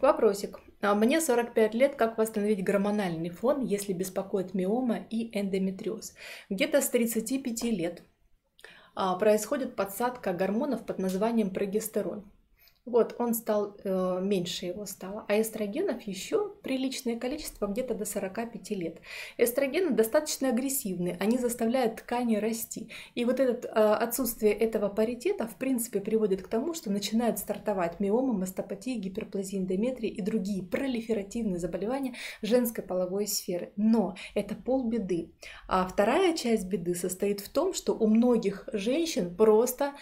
Вопросик. А Мне 45 лет. Как восстановить гормональный фон, если беспокоит миома и эндометриоз? Где-то с 35 лет а, происходит подсадка гормонов под названием прогестерон. Вот, он стал, э, меньше его стало. А эстрогенов еще приличное количество, где-то до 45 лет. Эстрогены достаточно агрессивные, они заставляют ткани расти. И вот это э, отсутствие этого паритета, в принципе, приводит к тому, что начинают стартовать миомы, мастопатии, гиперплазия эндометрии и другие пролиферативные заболевания женской половой сферы. Но это полбеды. А вторая часть беды состоит в том, что у многих женщин просто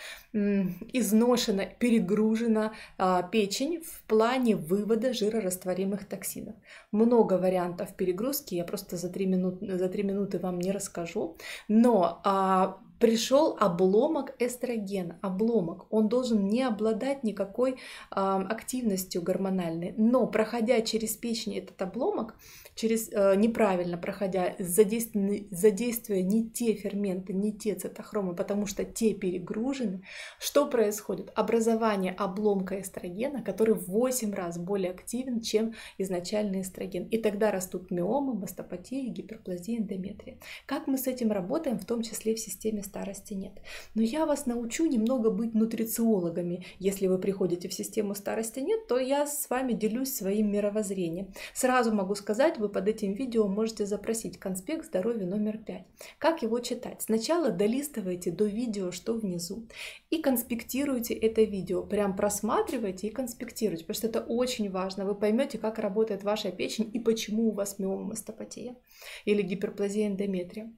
изношена, перегружена а, печень в плане вывода жирорастворимых токсинов. Много вариантов перегрузки, я просто за 3 минуты, за 3 минуты вам не расскажу, но а, пришел обломок эстрогена, обломок. Он должен не обладать никакой э, активностью гормональной, но проходя через печень этот обломок, через э, неправильно проходя, задействуя, задействуя не те ферменты, не те цитохромы, потому что те перегружены, что происходит? Образование обломка эстрогена, который в 8 раз более активен, чем изначальный эстроген. И тогда растут миомы, мастопатии, гиперплазия, эндометрия. Как мы с этим работаем, в том числе в системе старости нет. Но я вас научу немного быть нутрициологами. Если вы приходите в систему старости нет, то я с вами делюсь своим мировоззрением. Сразу могу сказать, вы под этим видео можете запросить конспект здоровья номер 5. Как его читать? Сначала долистывайте до видео, что внизу, и конспектируйте это видео. Прям просматривайте и конспектируйте, потому что это очень важно. Вы поймете, как работает ваша печень и почему у вас миома мастопатия или гиперплазия эндометрия.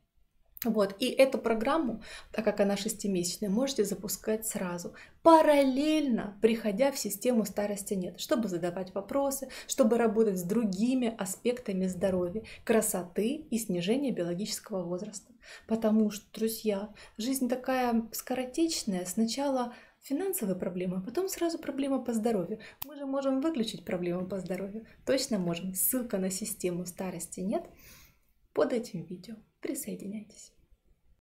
Вот, и эту программу, так как она шестимесячная, можете запускать сразу, параллельно приходя в систему старости нет, чтобы задавать вопросы, чтобы работать с другими аспектами здоровья, красоты и снижения биологического возраста. Потому что, друзья, жизнь такая скоротечная, сначала финансовые проблемы, а потом сразу проблема по здоровью. Мы же можем выключить проблему по здоровью. Точно можем. Ссылка на систему старости нет под этим видео. Присоединяйтесь.